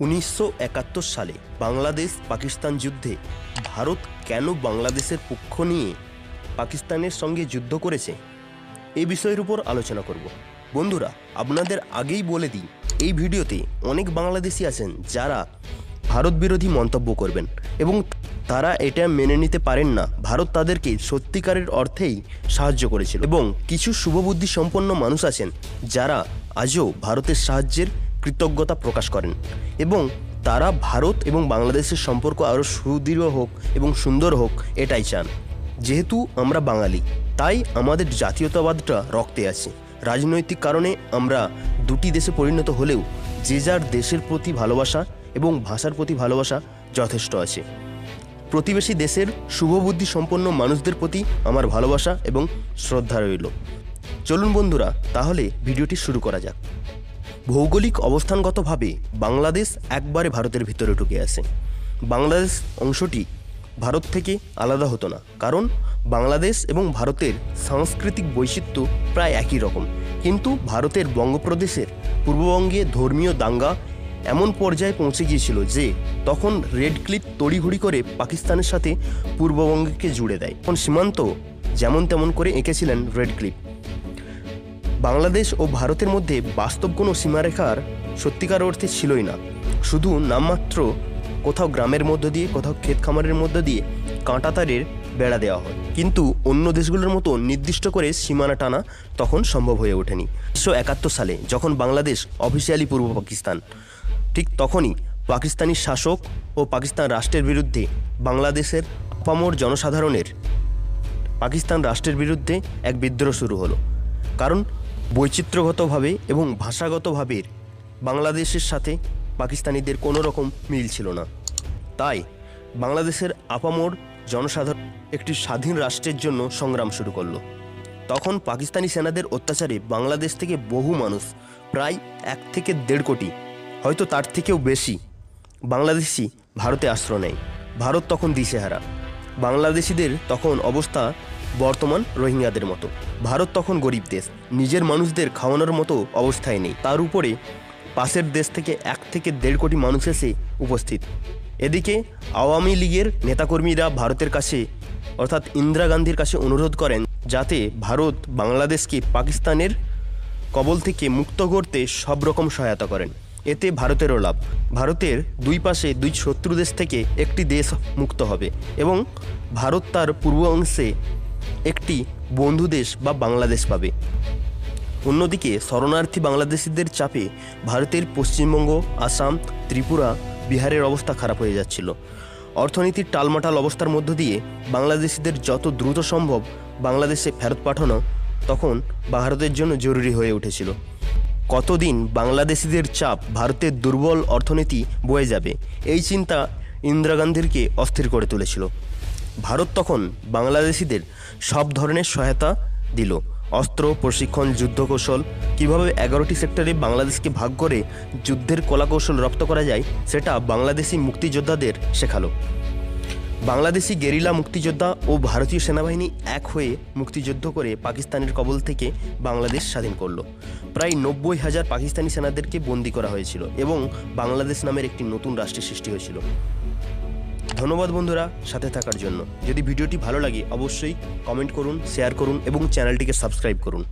উনিশশো একাত্তর সালে বাংলাদেশ পাকিস্তান যুদ্ধে ভারত কেন বাংলাদেশের পক্ষ নিয়ে পাকিস্তানের সঙ্গে যুদ্ধ করেছে এই বিষয়ের উপর আলোচনা করব। বন্ধুরা, আপনাদের আগেই বলে দিই, এই ভিডিওতে অনেক বাংলাদেশি আছেন যারা ভারত বিরোধী মন্তব্য করবেন এবং তারা এটা মেনে নিতে পারেন না। ভারত তাদেরকে সত্যিকারের অর্থেই সাহায্য করেছিল। এবং কিছু শুভবুদ্ধি সম্পন্ন মানুষ আছেন যারা আজও ভারতের সাহায্যের কৃতজ্ঞতা প্রকাশ করেন এবং তারা ভারত এবং বাংলাদেশের সম্পর্ক আরও সুদৃঢ় হোক এবং সুন্দর হোক, এটাই চান। যেহেতু আমরা বাঙালি, তাই আমাদের জাতীয়তাবাদটা রক্তে আছে। রাজনৈতিক কারণে আমরা দুটি দেশে পরিণত হলেও যে যার দেশের প্রতি ভালোবাসা এবং ভাষার প্রতি ভালোবাসা যথেষ্ট আছে। প্রতিবেশী দেশের শুভবুদ্ধি সম্পন্ন মানুষদের প্রতি আমার ভালোবাসা এবং শ্রদ্ধা রইল। চলুন বন্ধুরা, তাহলে ভিডিওটি শুরু করা যাক। ভৌগোলিক অবস্থানগতভাবে বাংলাদেশ একবারে ভারতের ভিতরে ঢুকে আসে বাংলাদেশ অংশটি ভারত থেকে আলাদা হতো না, কারণ বাংলাদেশ এবং ভারতের সাংস্কৃতিক বৈচিত্র্য প্রায় একই রকম। কিন্তু ভারতের বঙ্গপ্রদেশের পূর্ববঙ্গে ধর্মীয় দাঙ্গা এমন পর্যায়ে পৌঁছে গিয়েছিল যে তখন রেড ক্লিপ তড়িঘড়ি করে পাকিস্তানের সাথে পূর্ববঙ্গকে জুড়ে দেয়। তখন সীমান্ত যেমন তেমন করে এঁকেছিলেন রেড ক্লিপ বাংলাদেশ ও ভারতের মধ্যে বাস্তব কোনো সীমারেখার সত্যিকার অর্থে ছিলই না। শুধু নামমাত্র কোথাও গ্রামের মধ্য দিয়ে, কোথাও ক্ষেত খামারের মধ্য দিয়ে কাঁটাতারের বেড়া দেওয়া হয়। কিন্তু অন্য দেশগুলোর মতো নির্দিষ্ট করে সীমানা টানা তখন সম্ভব হয়ে ওঠেনি। উনিশশো একাত্তর সালে যখন বাংলাদেশ অফিসিয়ালি পূর্ব পাকিস্তান, ঠিক তখনই পাকিস্তানি শাসক ও পাকিস্তান রাষ্ট্রের বিরুদ্ধে বাংলাদেশের আপামর জনসাধারণের পাকিস্তান রাষ্ট্রের বিরুদ্ধে এক বিদ্রোহ শুরু হলো। কারণ বৈচিত্র্যগতভাবে এবং ভাষাগতভাবে বাংলাদেশের সাথে পাকিস্তানিদের কোনো রকম মিল ছিল না। তাই বাংলাদেশের আপামোর জনসাধারণ একটি স্বাধীন রাষ্ট্রের জন্য সংগ্রাম শুরু করল। তখন পাকিস্তানি সেনাদের অত্যাচারে বাংলাদেশ থেকে বহু মানুষ, প্রায় এক থেকে দেড় কোটি, হয়তো তার থেকেও বেশি, বাংলাদেশি ভারতে আশ্রয় নেয়। ভারত তখন দিশেহারা। বাংলাদেশিদের তখন অবস্থা বর্তমান রোহিঙ্গাদের মতো। ভারত তখন গরিব দেশ। নিজের মানুষদের খাওয়ানোর মতো অবস্থায় নেই। তার উপরে পাশের দেশ থেকে এক থেকে দেড় কোটি মানুষ এসে উপস্থিত। এদিকে আওয়ামী লীগের নেতাকর্মীরা ভারতের কাছে, অর্থাৎ ইন্দিরা গান্ধীর কাছে অনুরোধ করেন যাতে ভারত বাংলাদেশকে পাকিস্তানের কবল থেকে মুক্ত করতে সব রকম সহায়তা করেন। এতে ভারতেরও লাভ। ভারতের দুই পাশে দুই শত্রু দেশ থেকে একটি দেশ মুক্ত হবে এবং ভারত তার পূর্ব অংশে একটি বন্ধু দেশ বা বাংলাদেশ পাবে। অন্যদিকে শরণার্থী বাংলাদেশিদের চাপে ভারতের পশ্চিমবঙ্গ, আসাম, ত্রিপুরা, বিহারের অবস্থা খারাপ হয়ে যাচ্ছিল। অর্থনীতির টালমাটাল অবস্থার মধ্য দিয়ে বাংলাদেশিদের যত দ্রুত সম্ভব বাংলাদেশে ফেরত পাঠানো তখন ভারতের জন্য জরুরি হয়ে উঠেছিল। কতদিন বাংলাদেশিদের চাপ ভারতের দুর্বল অর্থনীতি বয়ে যাবে, এই চিন্তা ইন্দিরা গান্ধীকে অস্থির করে তুলেছিল। ভারত তখন বাংলাদেশিদের সব ধরনের সহায়তা দিল। অস্ত্র, প্রশিক্ষণ, যুদ্ধকৌশল, কীভাবে এগারোটি সেক্টরে বাংলাদেশকে ভাগ করে যুদ্ধের কলাকৌশল রপ্ত করা যায়, সেটা বাংলাদেশি মুক্তিযোদ্ধাদের শেখালো। বাংলাদেশি গেরিলা মুক্তিযোদ্ধা ও ভারতীয় সেনাবাহিনী এক হয়ে মুক্তিযুদ্ধ করে পাকিস্তানের কবল থেকে বাংলাদেশ স্বাধীন করল। প্রায় নব্বই হাজার পাকিস্তানি সেনাদেরকে বন্দি করা হয়েছিল এবং বাংলাদেশ নামের একটি নতুন রাষ্ট্রের সৃষ্টি হয়েছিল। ধন্যবাদ বন্ধুরা সাথে থাকার জন্য। যদি ভিডিওটি ভালো লাগে, অবশ্যই কমেন্ট করুন শেয়ার করুন এবং চ্যানেলটিকে সাবস্ক্রাইব করুন।